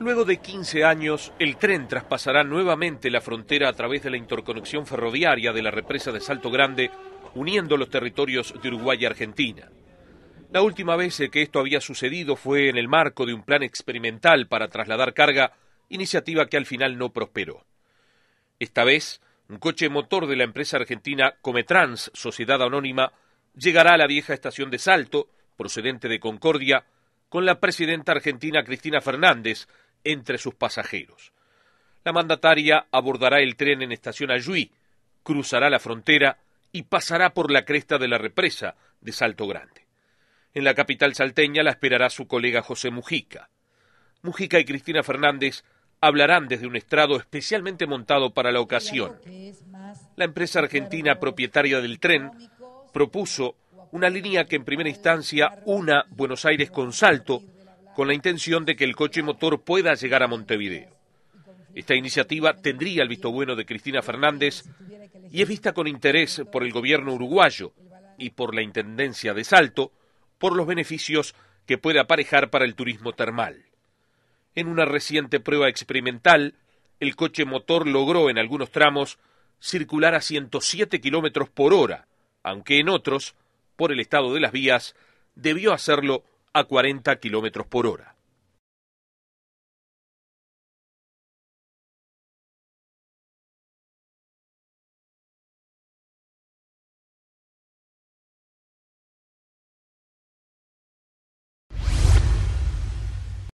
Luego de 15 años, el tren traspasará nuevamente la frontera a través de la interconexión ferroviaria de la represa de Salto Grande, uniendo los territorios de Uruguay y Argentina. La última vez que esto había sucedido fue en el marco de un plan experimental para trasladar carga, iniciativa que al final no prosperó. Esta vez, un coche motor de la empresa argentina Cometrans, Sociedad Anónima, llegará a la vieja estación de Salto, procedente de Concordia, con la presidenta argentina Cristina Fernández, entre sus pasajeros. La mandataria abordará el tren en estación Ayuí, cruzará la frontera y pasará por la cresta de la represa de Salto Grande. En la capital salteña la esperará su colega José Mujica. Mujica y Cristina Fernández hablarán desde un estrado especialmente montado para la ocasión. La empresa argentina propietaria del tren propuso una línea que en primera instancia una Buenos Aires con Salto con la intención de que el coche motor pueda llegar a Montevideo. Esta iniciativa tendría el visto bueno de Cristina Fernández y es vista con interés por el gobierno uruguayo y por la Intendencia de Salto por los beneficios que puede aparejar para el turismo termal. En una reciente prueba experimental, el coche motor logró en algunos tramos circular a 107 kilómetros por hora, aunque en otros, por el estado de las vías, debió hacerlo a 40 kilómetros por hora.